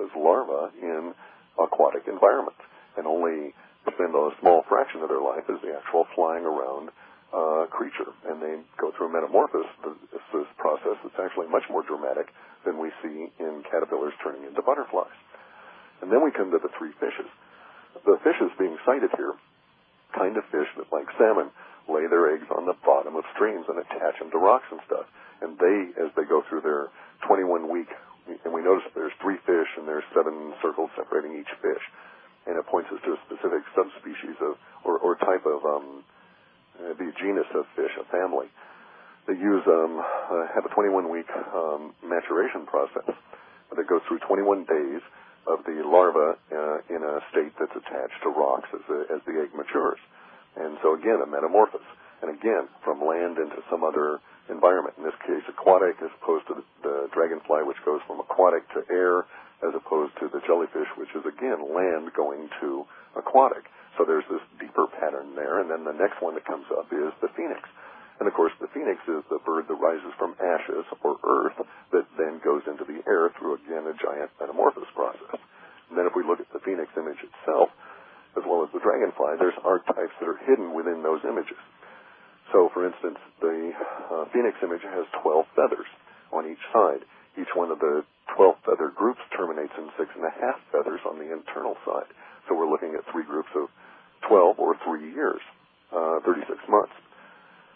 as larvae in aquatic environments, and only spend a small fraction of their life as the actual flying around uh, creature. And they go through a metamorphosis this process that's actually much more dramatic than we see in caterpillars turning into butterflies. And then we come to the three fishes. The fishes being cited here, kind of fish that, like salmon, lay their eggs on the bottom of streams and attach them to rocks and stuff. And they, as they go through their 21 week and we notice there's three fish and there's seven circles separating each fish, and it points us to a specific subspecies of or, or type of um, uh, the genus of fish, a family. They use um, uh, have a 21 week um, maturation process that goes through 21 days of the larva uh, in a state that's attached to rocks as the, as the egg matures, and so again a metamorphosis, and again from land into some other environment. In this case, aquatic as opposed to the, the dragonfly, which goes from aquatic to air, as opposed to the jellyfish, which is again land going to aquatic. So there's this deeper pattern there. And then the next one that comes up is the phoenix. And of course, the phoenix is the bird that rises from ashes or earth that then goes into the air through again a giant metamorphosis process. And then if we look at the phoenix image itself, as well as the dragonfly, there's archetypes that are hidden within those images. So, for instance, the uh, Phoenix image has 12 feathers on each side. Each one of the 12 feather groups terminates in six and a half feathers on the internal side. So we're looking at three groups of 12 or three years, uh, 36 months.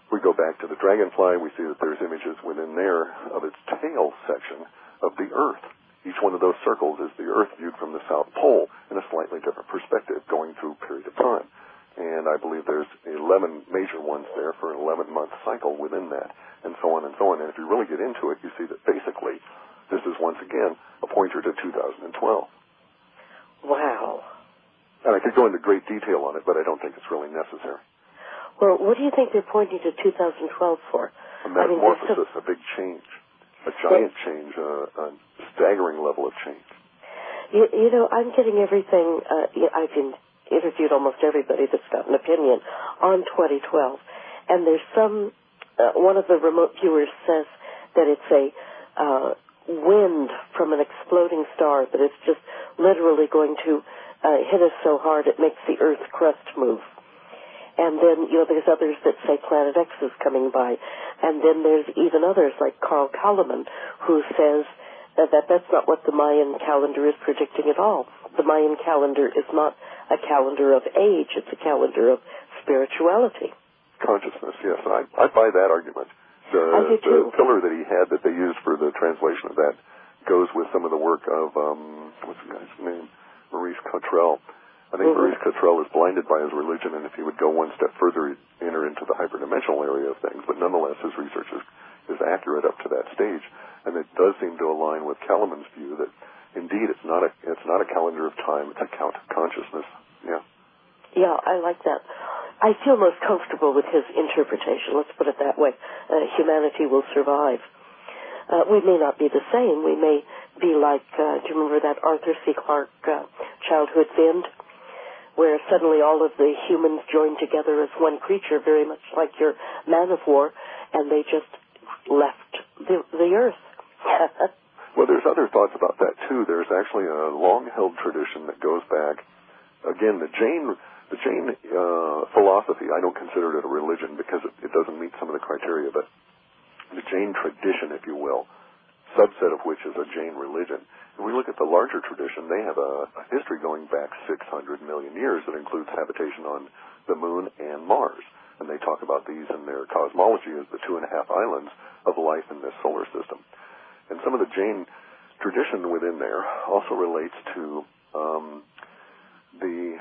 We go back to the dragonfly, we see that there's images within there of its tail section of the Earth. Each one of those circles is the Earth viewed from the South Pole in a slightly different perspective, going through a period of time and I believe there's 11 major ones there for an 11 month cycle within that, and so on and so on. And if you really get into it, you see that basically this is once again a pointer to 2012. Wow. And I could go into great detail on it, but I don't think it's really necessary. Well, what do you think they're pointing to 2012 for? A metamorphosis, I mean, a big change, a giant change, a, a staggering level of change. You, you know, I'm getting everything. Uh, I've been interviewed almost everybody that's got an opinion on 2012, and there's some. Uh, one of the remote viewers says that it's a uh, wind from an exploding star that is just literally going to uh, hit us so hard it makes the Earth's crust move. And then, you know, there's others that say Planet X is coming by. And then there's even others like Carl Calleman who says that that's not what the Mayan calendar is predicting at all. The Mayan calendar is not a calendar of age. It's a calendar of spirituality. Consciousness, yes. I, I buy that argument. The, I do too. the pillar that he had that they used for the translation of that goes with some of the work of, um, what's the guy's name? Maurice Cotterell. I think mm-hmm. Maurice Cotterell is blinded by his religion, and if he would go one step further, he'd enter into the hyperdimensional area of things. But nonetheless, his research is, is accurate up to that stage, and it does seem to align with Calleman's view that indeed it's not a it's not a calendar of time; it's a count of consciousness. Yeah. Yeah, I like that. I feel most comfortable with his interpretation. Let's put it that way. Uh, humanity will survive. Uh, we may not be the same. We may be like, uh, do you remember that Arthur C. Clarke uh, Childhood's End? Where suddenly all of the humans joined together as one creature, very much like your man of war, and they just left the, the earth. well, there's other thoughts about that too. There's actually a long-held tradition that goes back again, the Jain the Jain uh, philosophy, I don't consider it a religion because it, it doesn't meet some of the criteria, but the Jain tradition, if you will, subset of which is a Jain religion. If we look at the larger tradition, they have a, a history going back 600 million years that includes habitation on the moon and Mars. And they talk about these in their cosmology as the two and a half islands of life in this solar system. And some of the Jain tradition within there also relates to um, the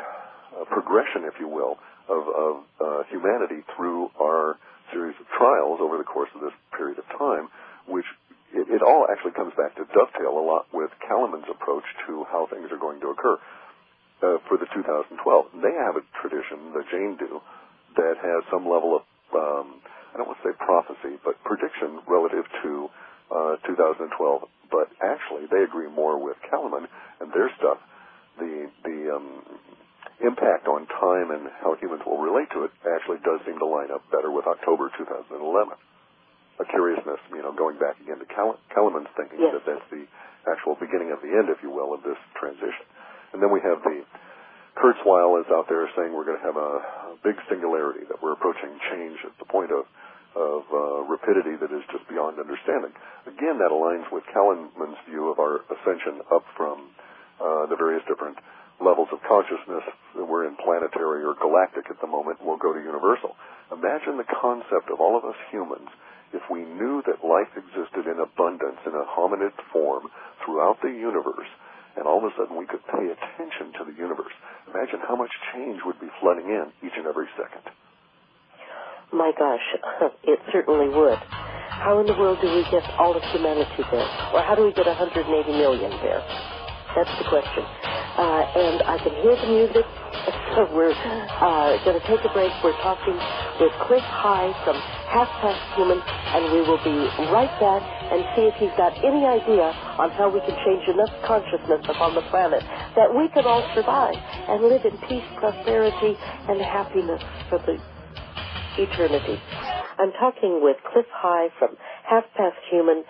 uh, progression, if you will, of, of uh, humanity through our series of trials over the course of this period of time, which it, it all actually comes back to dovetail a lot with Calleman's approach to how things are going to occur. Uh, for the 2012, they have a tradition, the Jain do, that has some level of, um, I don't want to say prophecy, but prediction relative to uh, 2012. But actually, they agree more with Calleman and their stuff the the um, impact on time and how humans will relate to it actually does seem to line up better with October 2011. a curiousness, you know, going back again to Kel- Kellerman's thinking Yes. that that's the actual beginning of the end, if you will, of this transition. And then we have the Kurzweil is out there saying we're going to have a, a big singularity, that we're approaching change at the point of of uh, rapidity that is just beyond understanding. Again, that aligns with Kellerman's view of our ascension up from uh, the various different levels of consciousness. That we're in planetary or galactic at the moment. We'll go to universal. Imagine the concept of all of us humans if we knew that life existed in abundance in a hominid form throughout the universe, and all of a sudden we could pay attention to the universe. Imagine how much change would be flooding in each and every second. My gosh, it certainly would. How in the world do we get all of humanity there? Or how do we get 180 million there? That's the question. Uh, and I can hear the music. So we're uh, going to take a break. We're talking with Clif High from Half Past Human, and we will be right back and see if he's got any idea on how we can change enough consciousness upon the planet that we can all survive and live in peace, prosperity, and happiness for the eternity. I'm talking with Clif High from Half Past Human,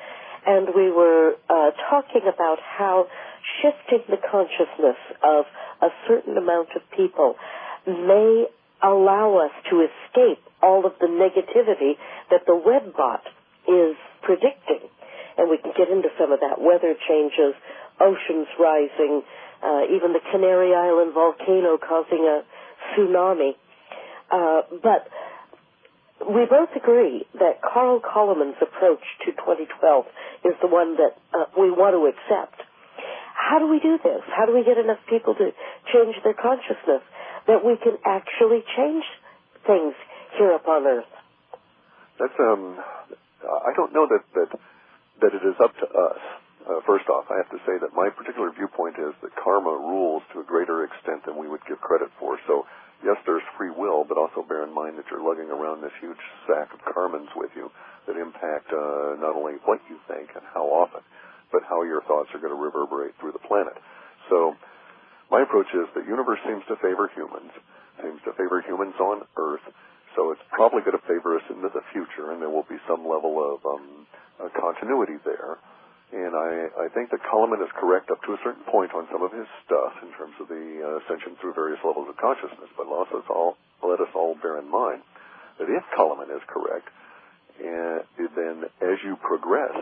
and we were uh, talking about how shifting the consciousness of a certain amount of people may allow us to escape all of the negativity that the web bot is predicting. And we can get into some of that weather changes, oceans rising, uh, even the Canary Island volcano causing a tsunami. Uh, but we both agree that Carl Coleman's approach to 2012 is the one that uh, we want to accept. How do we do this? How do we get enough people to change their consciousness that we can actually change things here upon Earth? That's um, I don't know that that that it is up to us. Uh, first off, I have to say that my particular viewpoint is that karma rules to a greater extent than we would give credit for. So, yes, there's free will, but also bear in mind that you're lugging around this huge sack of karmas with you that impact uh, not only what you think and how often, but how your thoughts are going to reverberate through the planet. So, my approach is that universe seems to favor humans, seems to favor humans on Earth, so it's probably going to favor us into the future, and there will be some level of um, uh, continuity there. And I, I think that Coleman is correct up to a certain point on some of his stuff in terms of the uh, ascension through various levels of consciousness. But let us all let us all bear in mind that if Coleman is correct, and then as you progress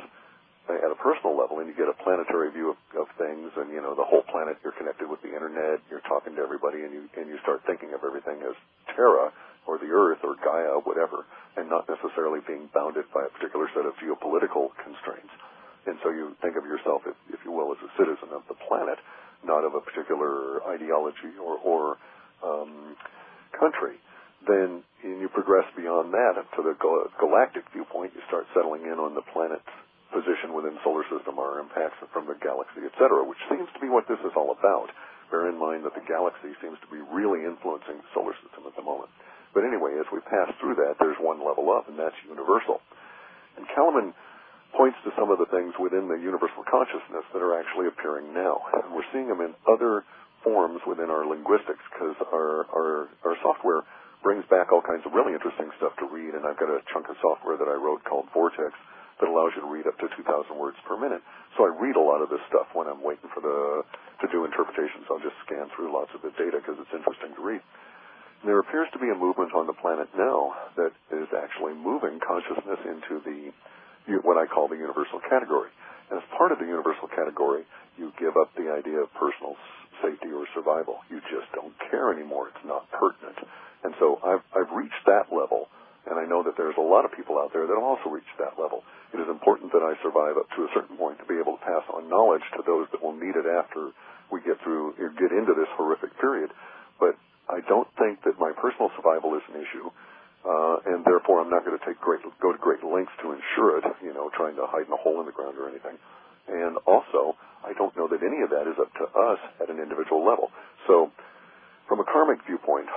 uh, at a personal level and you get a planetary view of, of things, and you know the whole planet, you're connected with the internet, you're talking to everybody, and you and you start thinking of everything as Terra or the Earth or Gaia, whatever, and not necessarily being bounded by a particular set of geopolitical constraints. And so you think of yourself, if, if you will, as a citizen of the planet, not of a particular ideology or, or um, country. Then and you progress beyond that up to the gal- galactic viewpoint. You start settling in on the planet's position within solar system, our impacts from the galaxy, etc., which seems to be what this is all about. Bear in mind that the galaxy seems to be really influencing the solar system at the moment. But anyway, as we pass through that, there's one level up, and that's universal. And Kellerman points to some of the things within the universal consciousness that are actually appearing now. And we're seeing them in other forms within our linguistics because our, our, our software brings back all kinds of really interesting stuff to read. And I've got a chunk of software that I wrote called Vortex that allows you to read up to 2,000 words per minute. So I read a lot of this stuff when I'm waiting for the to do interpretations. I'll just scan through lots of the data because it's interesting to read. And there appears to be a movement on the planet now that is actually moving consciousness into the what I call the universal category. And as part of the universal category, you give up the idea of personal safety or survival. You just don't care anymore. It's not pertinent. And so I've, I've reached that level, and I know that there's a lot of people out there that have also reached that level. It is important that I survive up to a certain point to be able to pass on knowledge to those that will need it after we get through or get into this horrific period. But I don't think that my personal survival is an issue. Uh, and therefore, I'm not going to take great go to great lengths to ensure it. You know, trying to hide in a hole in the ground or anything. And also, I don't know that any of that is up to us at an individual level. So, from a karmic viewpoint,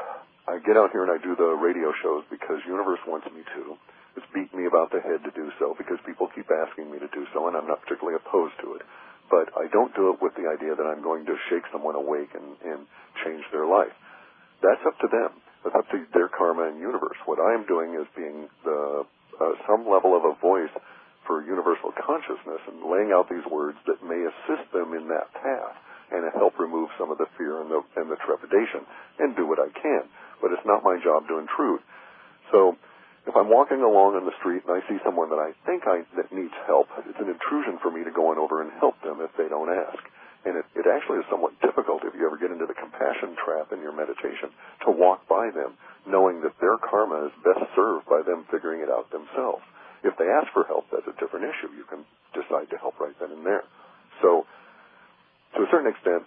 I get out here and I do the radio shows because universe wants me to. It's beaten me about the head to do so because people keep asking me to do so, and I'm not particularly opposed to it. But I don't do it with the idea that I'm going to shake someone awake and, and change their life. That's up to them. That's up to their karma and universe. What I am doing is being the uh, some level of a voice for universal consciousness and laying out these words that may assist them in that path and help remove some of the fear and the, and the trepidation and do what I can. But it's not my job to intrude. So if I'm walking along on the street and I see someone that I think I, that needs help, it's an intrusion for me to go on over and help them if they don't ask. And it, it actually is somewhat difficult if you ever get into the compassion trap in your meditation to walk by them, knowing that their karma is best served by them figuring it out themselves. If they ask for help, that's a different issue. You can decide to help right then and there. So, to a certain extent,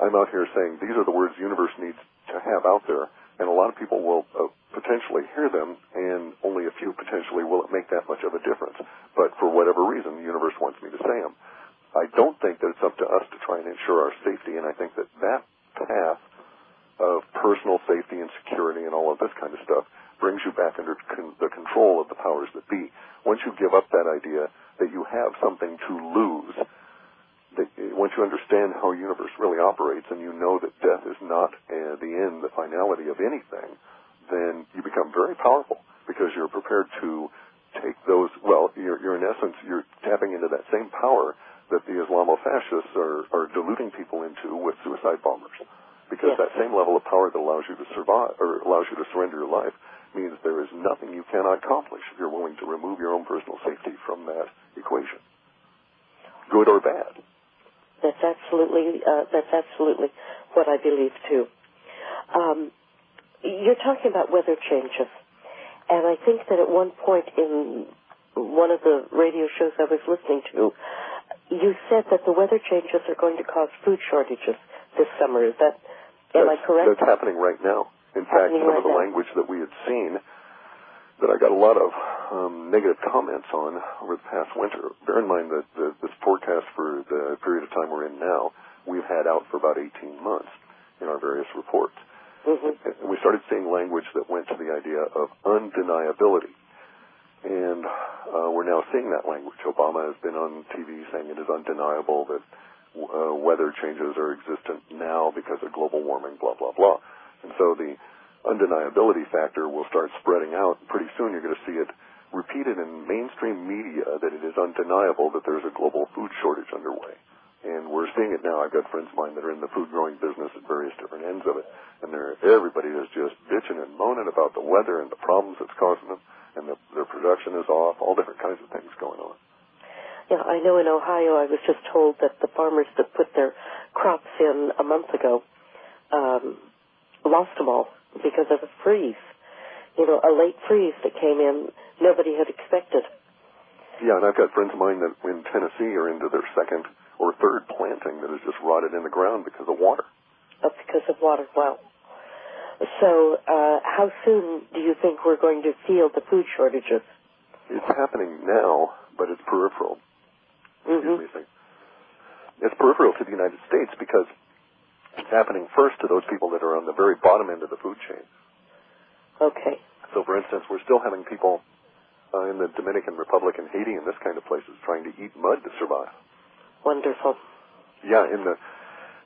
I'm out here saying these are the words the universe needs to have out there, and a lot of people will uh, potentially hear them, and only a few potentially will it make that much of a difference. But for whatever reason, the universe wants me to say them. I don't think that it's up to us to try and ensure our safety, and I think that that path of personal safety and security and all of this kind of stuff brings you back under con- the control of the powers that be. Once you give up that idea that you have something to lose, that once you understand how universe really operates and you know that death is not uh, the end, the finality of anything, then you become very powerful because you're prepared to take those, well, you're, you're in essence, you're tapping into that same power that the Islamofascists are, are deluding people into with suicide bombers. Because Yes. that same level of power that allows you to survive, or allows you to surrender your life, means there is nothing you cannot accomplish if you're willing to remove your own personal safety from that equation. Good or bad. That's absolutely uh, that's absolutely what I believe too. Um, you're talking about weather changes, and I think that at one point in one of the radio shows I was listening to, you said that the weather changes are going to cause food shortages this summer. Is that am I correct? That's happening right now. In fact, some right of the now. language that we had seen that I got a lot of um, negative comments on over the past winter. Bear in mind that the, this forecast for the period of time we're in now, we've had out for about 18 months in our various reports. hmm And we started seeing language that went to the idea of undeniability. And uh, we're now seeing that language. Obama has been on TV saying it is undeniable that uh, weather changes are existent now because of global warming, blah, blah, blah. And so the undeniability factor will start spreading out. Pretty soon you're going to see it repeated in mainstream media that it is undeniable that there's a global food shortage underway. And we're seeing it now. I've got friends of mine that are in the food growing business at various different ends of it. And they're, everybody is just bitching and moaning about the weather and the problems it's causing them. And the, their production is off, all different kinds of things going on. Yeah, I know in Ohio I was just told that the farmers that put their crops in a month ago um, lost them all because of a freeze. You know, a late freeze that came in nobody had expected. Yeah, and I've got friends of mine that in Tennessee are into their second or third planting that has just rotted in the ground because of water. uh, because of water. Wow. So, uh, how soon do you think we're going to feel the food shortages? It's happening now, but it's peripheral. Excuse hmm me. a second. It's peripheral to the United States because it's happening first to those people that are on the very bottom end of the food chain. Okay. So, for instance, we're still having people uh, in the Dominican Republic and Haiti and this kind of places trying to eat mud to survive. Wonderful. Yeah, and the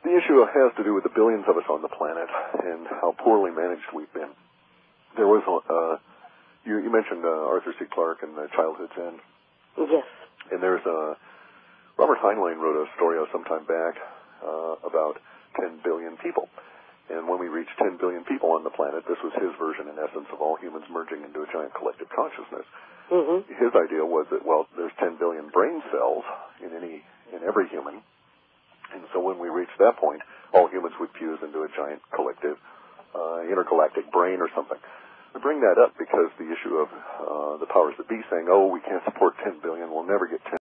the issue has to do with the billions of us on the planet and how poorly managed we've been. There was, uh, you, you mentioned uh, Arthur C. Clarke and the Childhood's End, Yes. and there's a Robert Heinlein wrote a story some time back uh, about 10 billion people. And when we reach 10 billion people on the planet, this was his version, in essence, of all humans merging into a giant collective consciousness. hmm His idea was that, well, there's 10 billion brain cells in any in every human, so when we reach that point, all humans would fuse into a giant collective uh, intergalactic brain or something. I bring that up because the issue of uh, the powers that be saying, "Oh, we can't support 10 billion, we'll never get 10